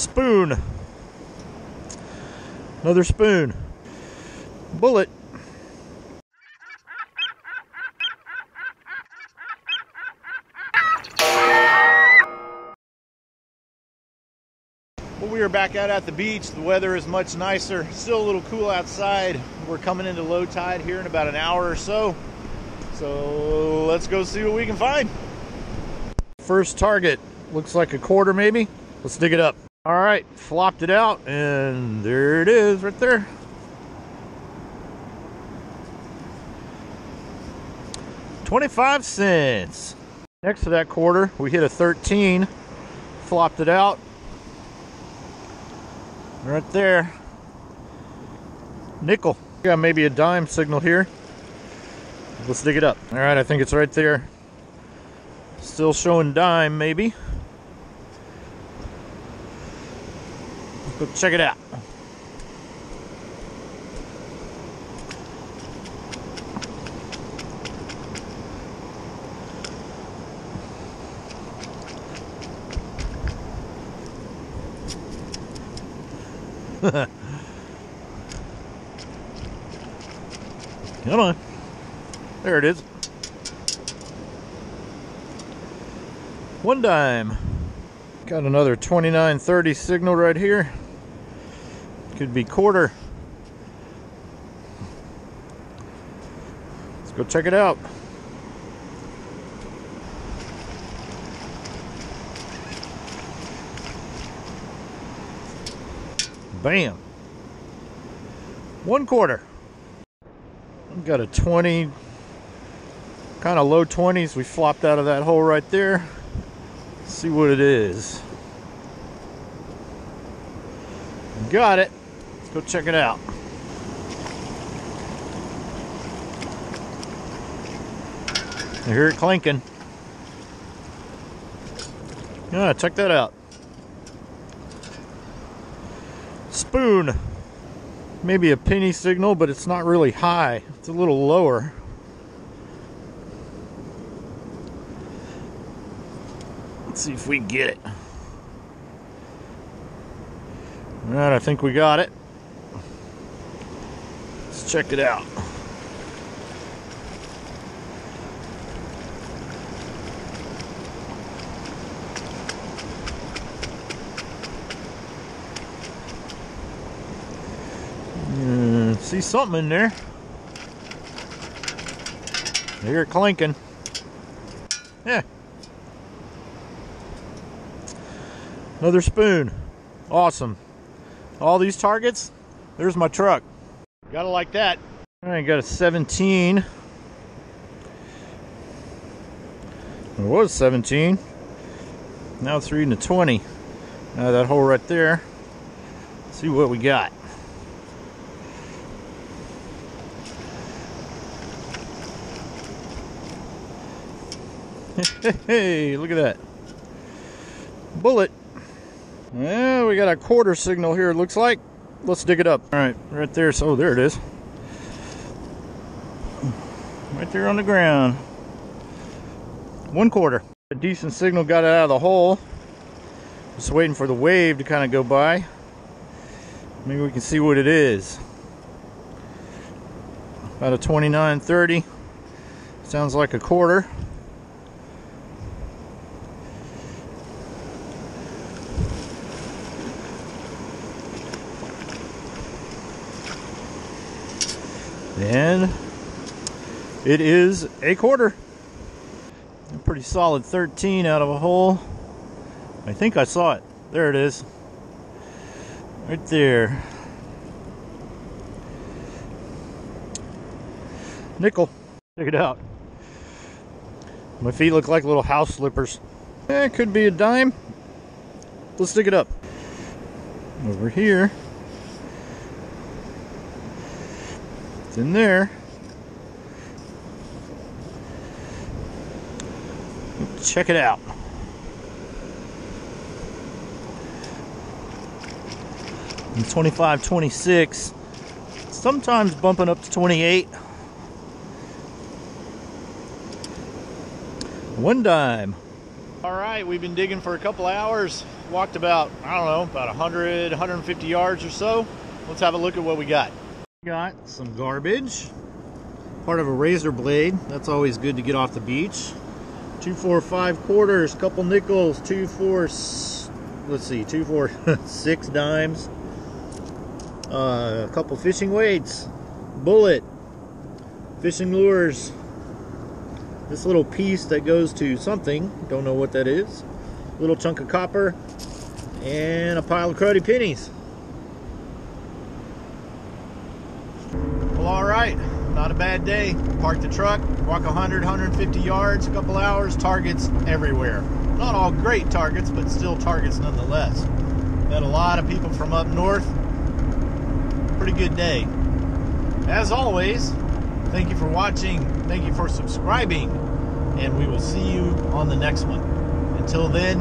Spoon. Another spoon. Bullet. Well, we are back out at the beach. The weather is much nicer. Still a little cool outside. We're coming into low tide here in about an hour or so. So let's go see what we can find. First target looks like a quarter maybe. Let's dig it up. All right, flopped it out, and there it is right there. Twenty-five cents. Next to that quarter, we hit a 13, flopped it out. Right there. Nickel. Got maybe a dime signal here. Let's dig it up. All right, I think it's right there. Still showing dime, maybe. Go check it out. Come on. There it is. One dime. Got another 2930 signal right here. Could be quarter. Let's go check it out. Bam. One quarter. I've got a 20, kind of low 20s. We flopped out of that hole right there. Let's see what it is. Got it. Let's go check it out. I hear it clinking. Yeah, check that out. Spoon. Maybe a penny signal, but it's not really high. It's a little lower. Let's see if we get it. All right, I think we got it. Check it out. Uh, see something in there. I hear it clinking. Yeah. Another spoon. Awesome. All these targets, there's my truck. Gotta like that. All right, got a 17. It was 17. Now it's reading a 20. Now that hole right there. Let's see what we got. hey, look at that. Bullet. Yeah, we got a quarter signal here, it looks like. Let's dig it up. All right, right there. So, there it is. Right there on the ground. One quarter. A decent signal got it out of the hole. Just waiting for the wave to kind of go by. Maybe we can see what it is. About a 29.30. Sounds like a quarter. And it is a quarter. A pretty solid 13 out of a hole. I think I saw it. There it is. Right there. Nickel. Check it out. My feet look like little house slippers. Eh, could be a dime. Let's dig it up. Over here. In there. Check it out. And 25, 26. Sometimes bumping up to 28. One dime. All right, we've been digging for a couple hours. Walked about, I don't know, about 100, 150 yards or so. Let's have a look at what we got. Got some garbage, part of a razor blade. That's always good to get off the beach. Two, four, five quarters, couple nickels, two, four, let's see, two, four, six dimes, uh, a couple fishing weights, bullet, fishing lures, this little piece that goes to something, don't know what that is, little chunk of copper, and a pile of cruddy pennies. Well, all right, not a bad day. Park the truck, walk 100, 150 yards, a couple hours, targets everywhere. Not all great targets, but still targets nonetheless. Met a lot of people from up north. Pretty good day. As always, thank you for watching. Thank you for subscribing. And we will see you on the next one. Until then,